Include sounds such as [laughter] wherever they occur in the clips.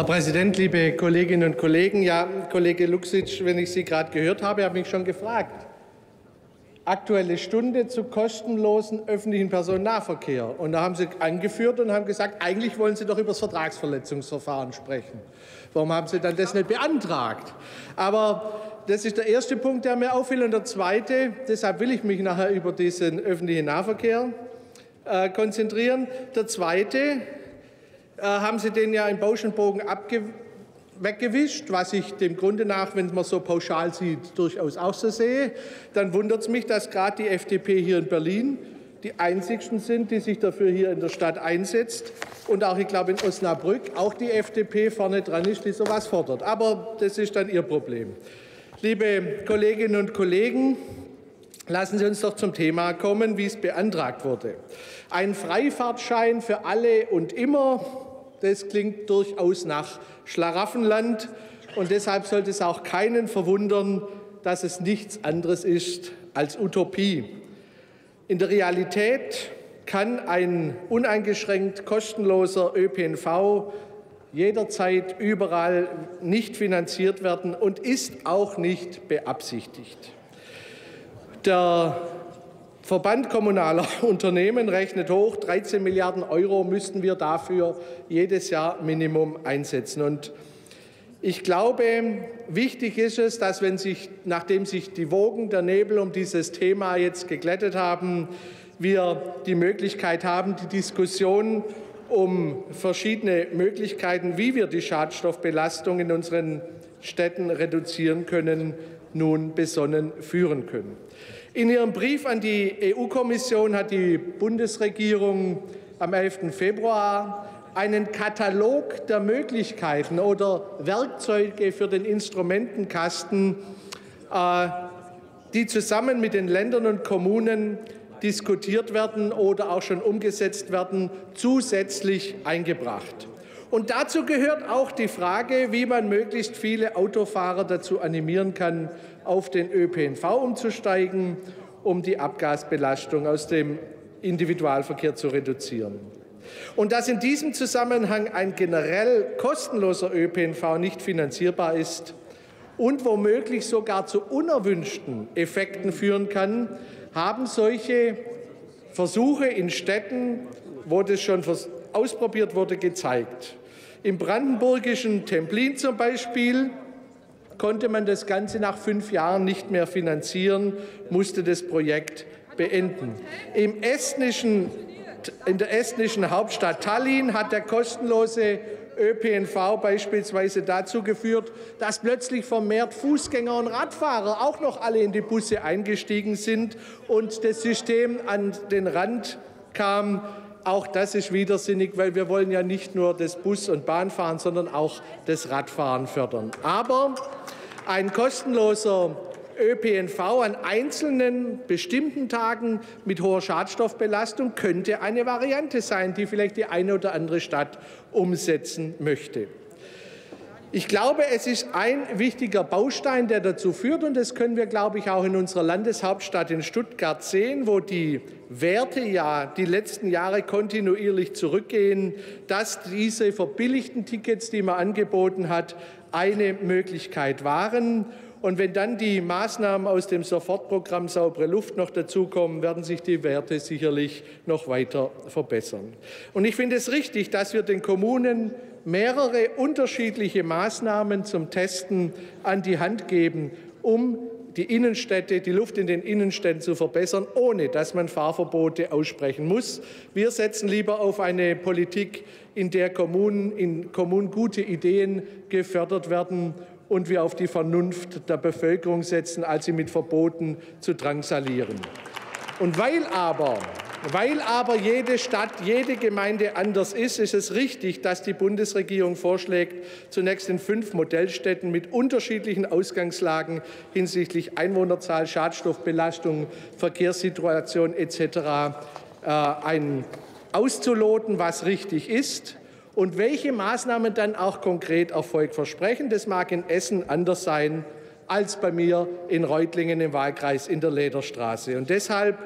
Herr Präsident, liebe Kolleginnen und Kollegen! Ja, Kollege Luxic, wenn ich Sie gerade gehört habe, habe ich mich schon gefragt. Aktuelle Stunde zu kostenlosen öffentlichen Personennahverkehr. Und da haben Sie angeführt und haben gesagt, eigentlich wollen Sie doch über das Vertragsverletzungsverfahren sprechen. Warum haben Sie dann das nicht beantragt? Aber das ist der erste Punkt, der mir auffiel. Und der zweite, deshalb will ich mich nachher über diesen öffentlichen Nahverkehr äh, konzentrieren. Der zweite, äh, haben Sie den ja im Bauschenbogen weggewischt, was ich dem Grunde nach, wenn man so pauschal sieht, durchaus auch so sehe. Dann wundert es mich, dass gerade die FDP hier in Berlin die einzigsten sind, die sich dafür hier in der Stadt einsetzt. Und auch, ich glaube, in Osnabrück auch die FDP vorne dran ist, die sowas fordert. Aber das ist dann ihr Problem. Liebe Kolleginnen und Kollegen, lassen Sie uns doch zum Thema kommen, wie es beantragt wurde. Ein Freifahrtschein für alle und immer, das klingt durchaus nach Schlaraffenland. Und deshalb sollte es auch keinen verwundern, dass es nichts anderes ist als Utopie. In der Realität kann ein uneingeschränkt kostenloser ÖPNV jederzeit überall nicht finanziert werden und ist auch nicht beabsichtigt. Der Verband kommunaler [laughs] Unternehmen rechnet hoch, 13 Milliarden Euro müssten wir dafür jedes Jahr Minimum einsetzen. Und ich glaube, wichtig ist es, dass wenn sich, nachdem sich die Wogen der Nebel um dieses Thema jetzt geglättet haben, wir die Möglichkeit haben, die Diskussion um verschiedene Möglichkeiten, wie wir die Schadstoffbelastung in unseren Städten reduzieren können, nun besonnen führen können. In ihrem Brief an die EU-Kommission hat die Bundesregierung am 11. Februar einen Katalog der Möglichkeiten oder Werkzeuge für den Instrumentenkasten, äh, die zusammen mit den Ländern und Kommunen diskutiert werden oder auch schon umgesetzt werden, zusätzlich eingebracht. Und dazu gehört auch die Frage, wie man möglichst viele Autofahrer dazu animieren kann, auf den ÖPNV umzusteigen, um die Abgasbelastung aus dem Individualverkehr zu reduzieren. Und dass in diesem Zusammenhang ein generell kostenloser ÖPNV nicht finanzierbar ist und womöglich sogar zu unerwünschten Effekten führen kann, haben solche Versuche in Städten, wo das schon ausprobiert wurde, gezeigt. Im brandenburgischen Templin zum Beispiel konnte man das Ganze nach fünf Jahren nicht mehr finanzieren, musste das Projekt beenden. Im estnischen, in der estnischen Hauptstadt Tallinn hat der kostenlose ÖPNV beispielsweise dazu geführt, dass plötzlich vermehrt Fußgänger und Radfahrer auch noch alle in die Busse eingestiegen sind und das System an den Rand kam. Auch das ist widersinnig, weil wir wollen ja nicht nur das Bus- und Bahnfahren, sondern auch das Radfahren fördern. Aber ein kostenloser ÖPNV an einzelnen bestimmten Tagen mit hoher Schadstoffbelastung könnte eine Variante sein, die vielleicht die eine oder andere Stadt umsetzen möchte. Ich glaube, es ist ein wichtiger Baustein, der dazu führt, und das können wir, glaube ich, auch in unserer Landeshauptstadt in Stuttgart sehen, wo die Werte ja die letzten Jahre kontinuierlich zurückgehen, dass diese verbilligten Tickets, die man angeboten hat, eine Möglichkeit waren. Und wenn dann die Maßnahmen aus dem Sofortprogramm Saubere Luft noch dazukommen, werden sich die Werte sicherlich noch weiter verbessern. Und ich finde es richtig, dass wir den Kommunen mehrere unterschiedliche Maßnahmen zum Testen an die Hand geben, um die Innenstädte, die Luft in den Innenstädten zu verbessern, ohne dass man Fahrverbote aussprechen muss. Wir setzen lieber auf eine Politik, in der Kommunen, in Kommunen gute Ideen gefördert werden und wir auf die Vernunft der Bevölkerung setzen, als sie mit Verboten zu drangsalieren. Und weil aber, weil aber jede Stadt, jede Gemeinde anders ist, ist es richtig, dass die Bundesregierung vorschlägt, zunächst in fünf Modellstädten mit unterschiedlichen Ausgangslagen hinsichtlich Einwohnerzahl, Schadstoffbelastung, Verkehrssituation etc. Äh, ein auszuloten, was richtig ist und welche Maßnahmen dann auch konkret Erfolg versprechen. Das mag in Essen anders sein als bei mir in Reutlingen im Wahlkreis in der Lederstraße. Und deshalb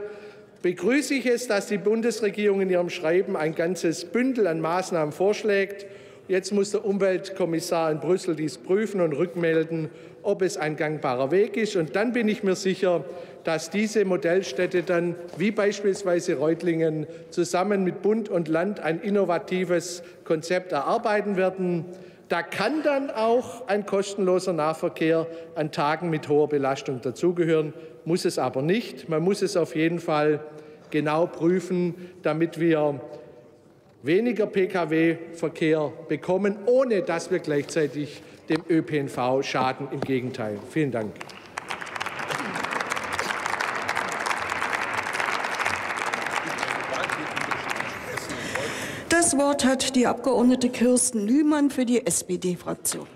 begrüße ich es, dass die Bundesregierung in ihrem Schreiben ein ganzes Bündel an Maßnahmen vorschlägt, Jetzt muss der Umweltkommissar in Brüssel dies prüfen und rückmelden, ob es ein gangbarer Weg ist. Und dann bin ich mir sicher, dass diese Modellstädte dann, wie beispielsweise Reutlingen, zusammen mit Bund und Land ein innovatives Konzept erarbeiten werden. Da kann dann auch ein kostenloser Nahverkehr an Tagen mit hoher Belastung dazugehören, muss es aber nicht. Man muss es auf jeden Fall genau prüfen, damit wir weniger Pkw-Verkehr bekommen, ohne dass wir gleichzeitig dem ÖPNV schaden. Im Gegenteil. Vielen Dank. Das Wort hat die Abgeordnete Kirsten Lühmann für die SPD-Fraktion.